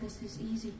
this is easy.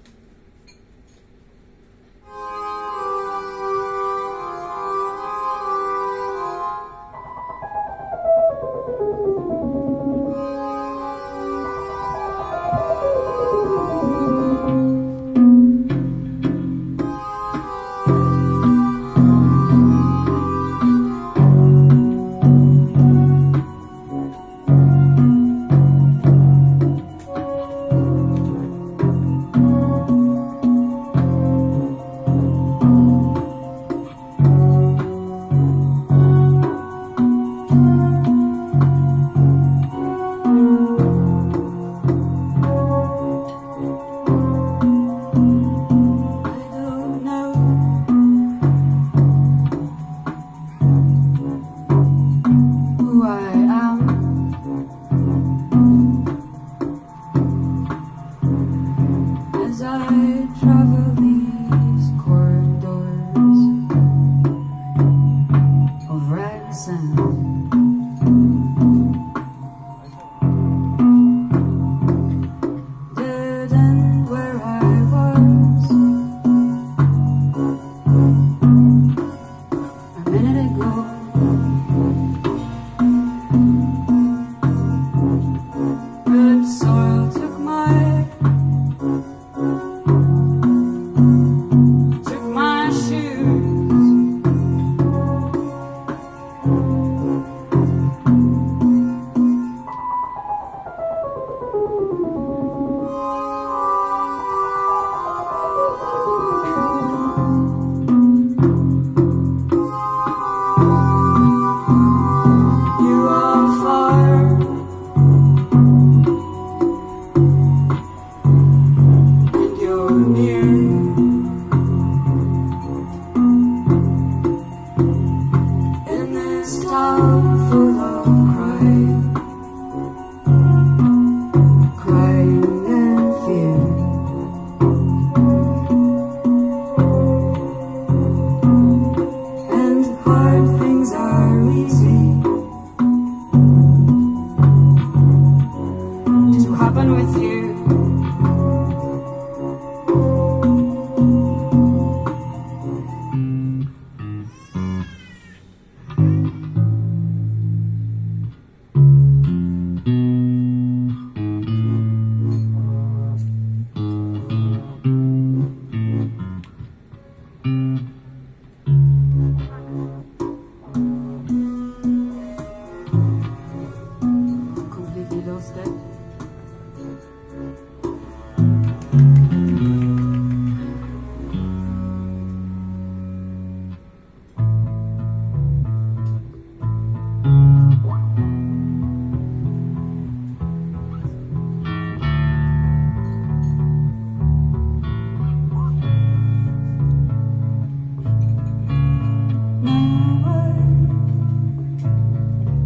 Soon. Christ.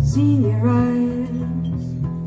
seen your eyes.